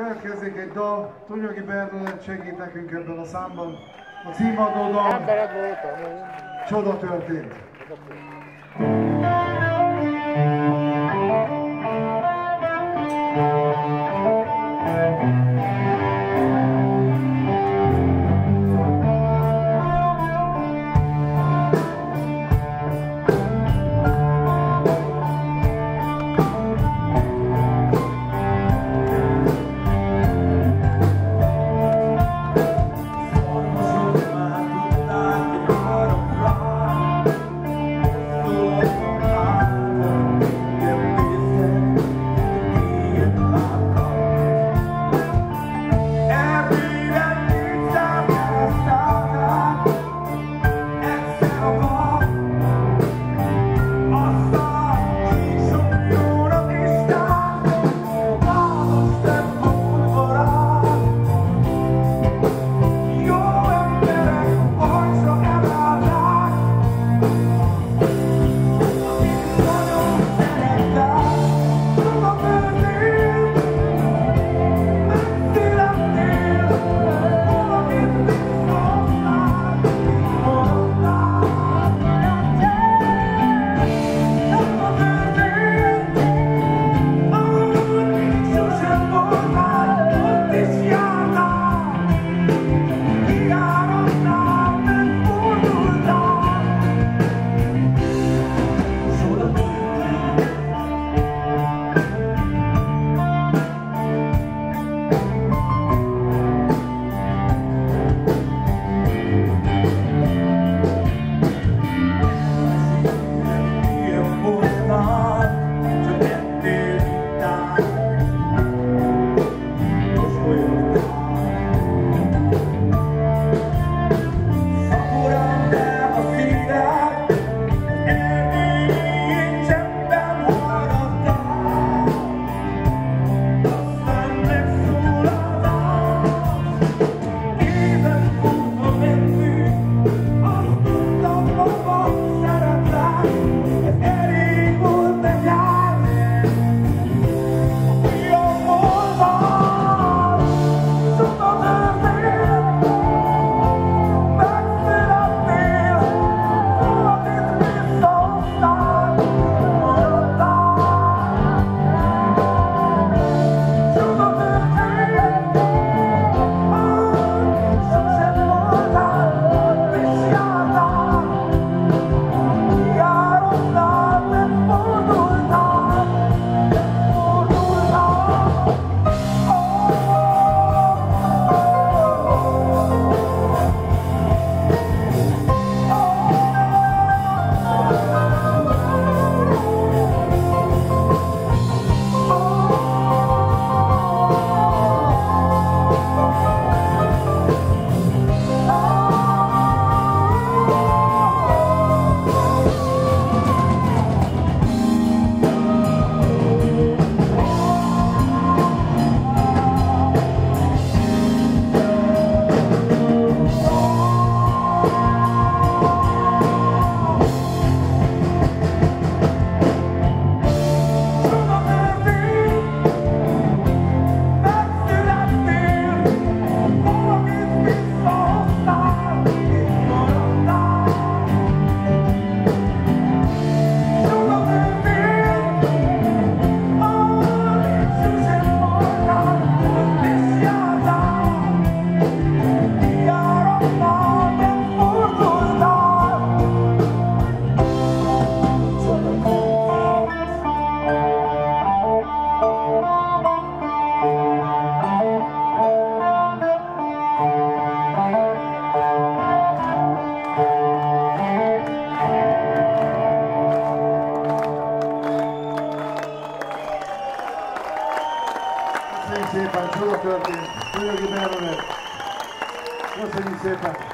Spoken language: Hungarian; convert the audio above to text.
Következik egy dal, Tunyogi Bernadett segít nekünk ebben a számban. A címadó dal voltam én. Csoda történt. Köszönjük szépen, csoda történt. Tunyogi Bernadett. Köszönjük szépen.